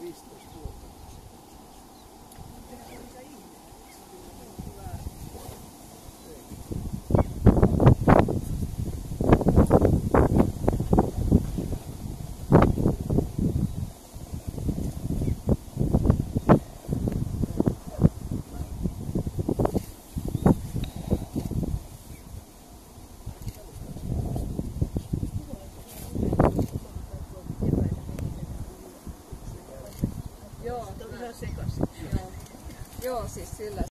Vista, escola. Joo, siis sillä